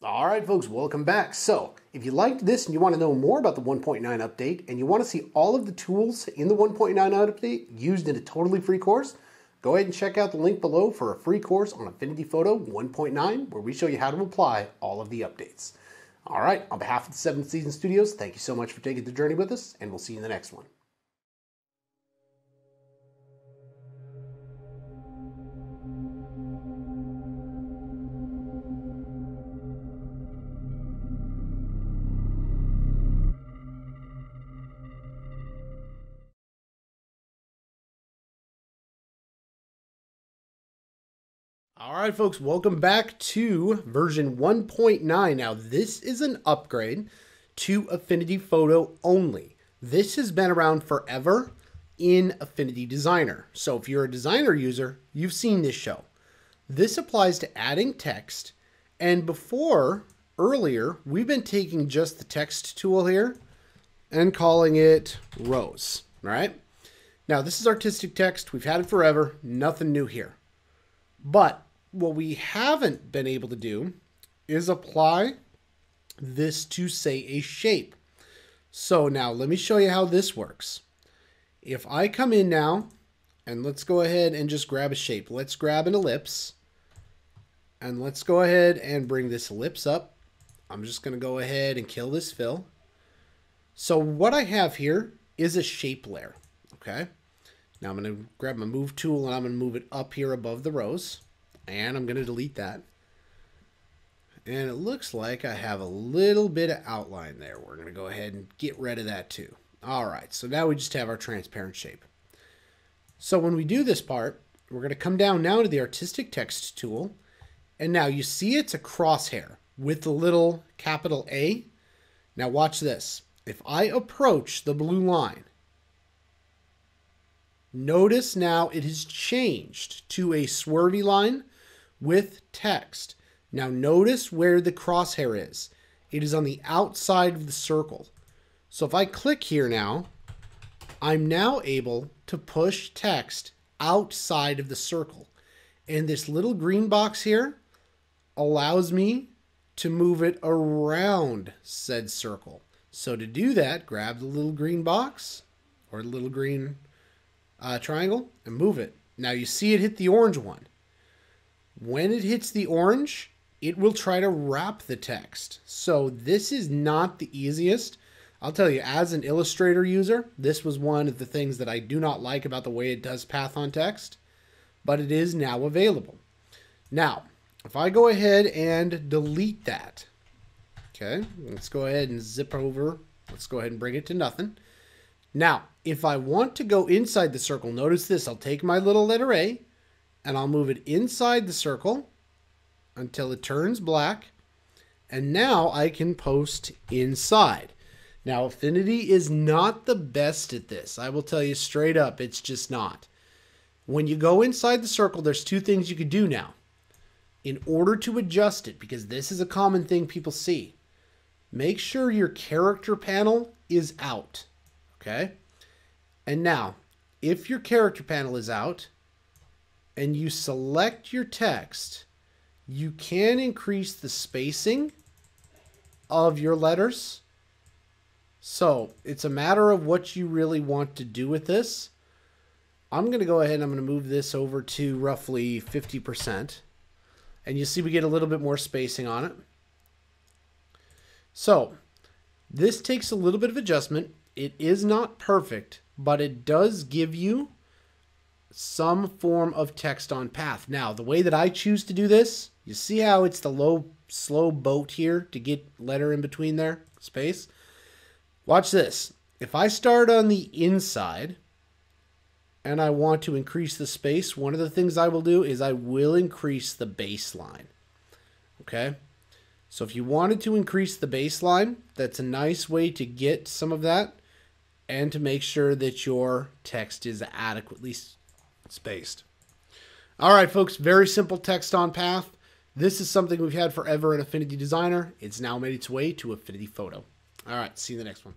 All right, folks, welcome back. So, if you liked this and you want to know more about the 1.9 update and you want to see all of the tools in the 1.9 update used in a totally free course, go ahead and check out the link below for a free course on Affinity Photo 1.9 where we show you how to apply all of the updates. All right, on behalf of the 7th Season Studios, thank you so much for taking the journey with us, and we'll see you in the next one. All right, folks, welcome back to version 1.9. Now, this is an upgrade to Affinity Photo only. This has been around forever in Affinity Designer. So if you're a designer user, you've seen this show. This applies to adding text. And before, earlier, we've been taking just the text tool here and calling it rows, all right? Now, this is artistic text. We've had it forever. Nothing new here. But what we haven't been able to do is apply this to say a shape. So now let me show you how this works. If I come in now and let's go ahead and just grab a shape. Let's grab an ellipse and let's go ahead and bring this ellipse up. I'm just going to go ahead and kill this fill. So what I have here is a shape layer. Okay. Now I'm going to grab my move tool and I'm going to move it up here above the rows. And I'm going to delete that. And it looks like I have a little bit of outline there. We're going to go ahead and get rid of that too. All right, so now we just have our transparent shape. So when we do this part, we're going to come down now to the artistic text tool. And now you see it's a crosshair with the little capital A. Now watch this. If I approach the blue line, notice now it has changed to a swervy line with text. Now notice where the crosshair is. It is on the outside of the circle. So if I click here now, I'm now able to push text outside of the circle. And this little green box here allows me to move it around said circle. So to do that, grab the little green box or the little green uh, triangle and move it. Now you see it hit the orange one. When it hits the orange, it will try to wrap the text. So this is not the easiest. I'll tell you, as an Illustrator user, this was one of the things that I do not like about the way it does path on text, but it is now available. Now, if I go ahead and delete that, okay, let's go ahead and zip over. Let's go ahead and bring it to nothing. Now, if I want to go inside the circle, notice this. I'll take my little letter A, and I'll move it inside the circle until it turns black. And now I can post inside. Now, Affinity is not the best at this. I will tell you straight up, it's just not. When you go inside the circle, there's two things you could do now. In order to adjust it, because this is a common thing people see, make sure your character panel is out. Okay? And now, if your character panel is out, and you select your text, you can increase the spacing of your letters. So it's a matter of what you really want to do with this. I'm going to go ahead and I'm going to move this over to roughly 50%. And you see we get a little bit more spacing on it. So this takes a little bit of adjustment. It is not perfect, but it does give you some form of text on path. Now, the way that I choose to do this, you see how it's the low, slow boat here to get letter in between there, space? Watch this. If I start on the inside and I want to increase the space, one of the things I will do is I will increase the baseline. Okay? So if you wanted to increase the baseline, that's a nice way to get some of that and to make sure that your text is adequately spaced. All right, folks, very simple text on path. This is something we've had forever in Affinity Designer. It's now made its way to Affinity Photo. All right, see you in the next one.